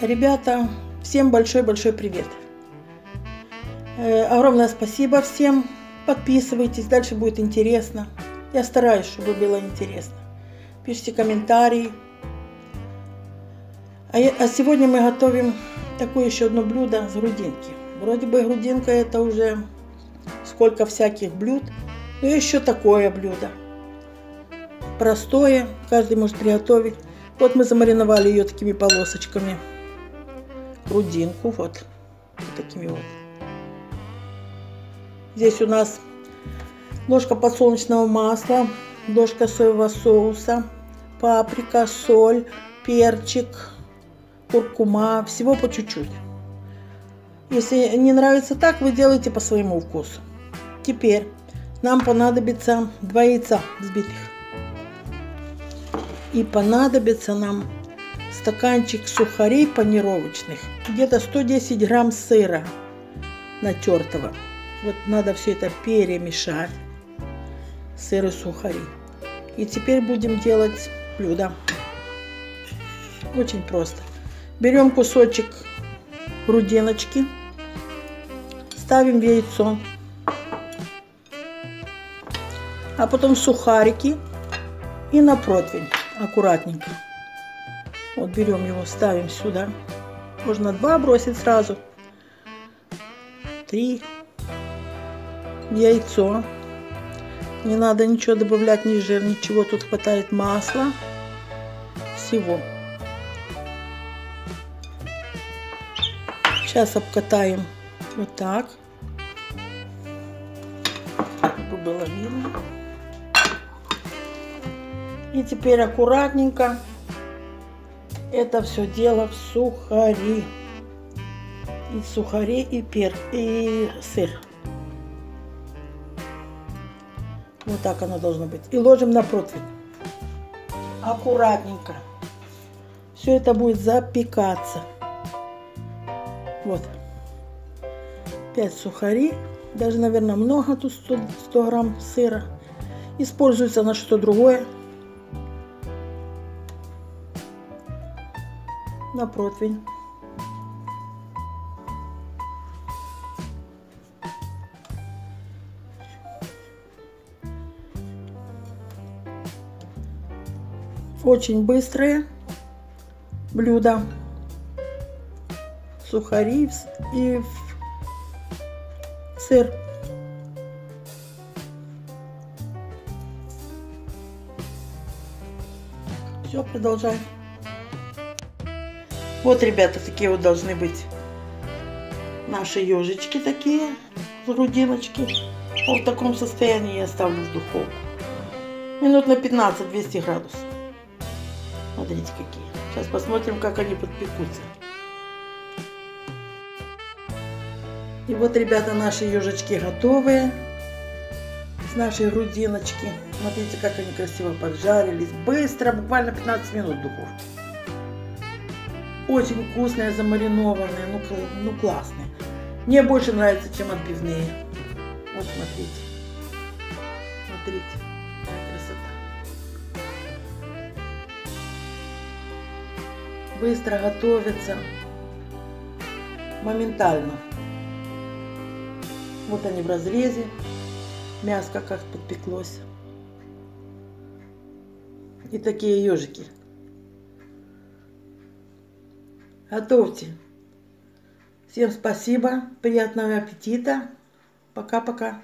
Ребята, всем большой-большой привет. Э, огромное спасибо всем. Подписывайтесь, дальше будет интересно. Я стараюсь, чтобы было интересно. Пишите комментарии. А, я, а сегодня мы готовим такое еще одно блюдо с грудинки. Вроде бы грудинка это уже сколько всяких блюд. Но еще такое блюдо. Простое, каждый может приготовить. Вот мы замариновали ее такими полосочками грудинку, вот, вот такими вот. Здесь у нас ложка подсолнечного масла, ложка соевого соуса, паприка, соль, перчик, куркума, всего по чуть-чуть. Если не нравится так, вы делаете по своему вкусу. Теперь нам понадобится два яйца взбитых. И понадобится нам стаканчик сухарей панировочных, где-то 110 грамм сыра натертого. Вот надо все это перемешать, сыр и сухари. И теперь будем делать блюдо. Очень просто. Берем кусочек грудиночки, ставим в яйцо, а потом сухарики и на противень аккуратненько. Вот берем его, ставим сюда. Можно два бросить сразу. Три. Яйцо. Не надо ничего добавлять, ни жир, ничего. Тут хватает масла. Всего. Сейчас обкатаем вот так. Чтобы было видно. И теперь аккуратненько это все дело в сухари. И сухари, и пер, и сыр. Вот так оно должно быть. И ложим на противень. Аккуратненько. Все это будет запекаться. Вот. 5 сухари. Даже, наверное, много тут 100, 100 грамм сыра. Используется на что другое. На противень. Очень быстрое блюдо. Сухари и сыр. Все, продолжаем. Вот, ребята, такие вот должны быть наши ежички такие, грудиночки. Вот в таком состоянии я ставлю в духовку. Минут на 15-200 градусов. Смотрите какие. Сейчас посмотрим, как они подпекутся. И вот, ребята, наши ежички готовые. С нашей грудиночки. Смотрите, как они красиво поджарились. Быстро, буквально 15 минут в духовке. Очень вкусные, замаринованные, ну, ну классные. Мне больше нравится, чем отбивные. Вот смотрите. Смотрите. Красота. Быстро готовятся. Моментально. Вот они в разрезе. Мяско как подпеклось. И такие ежики. Готовьте. Всем спасибо, приятного аппетита. Пока-пока.